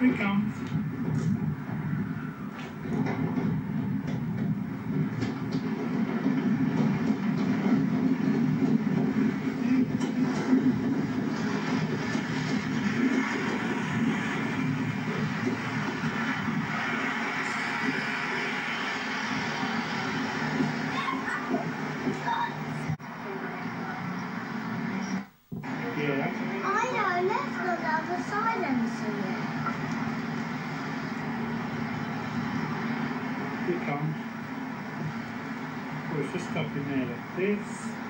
Here it comes. come. Push the stop in there like this.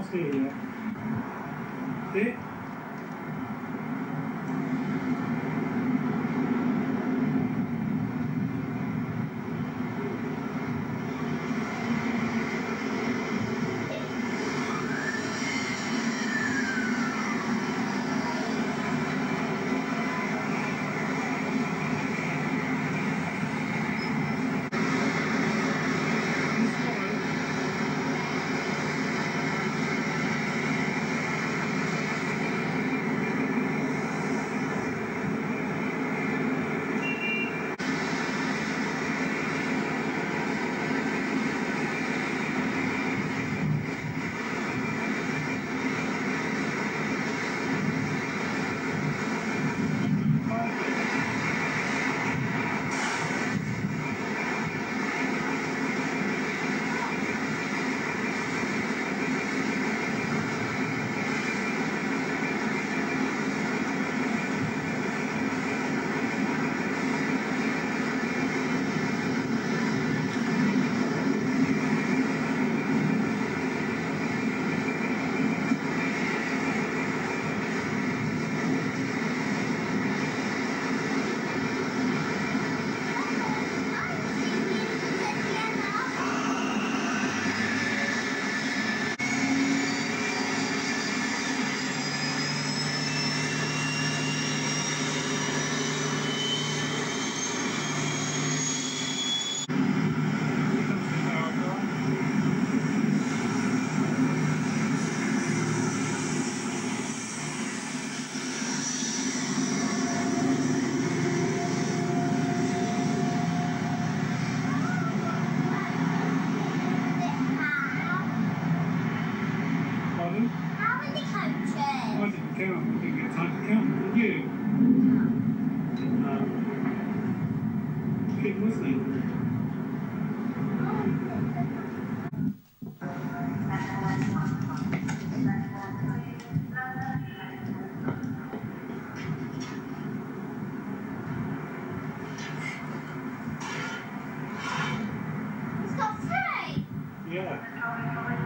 उसके area ठीक? down. I think it's time count for you. Um, kick, wasn't it? Yeah.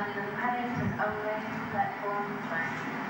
on the highest and open platform line.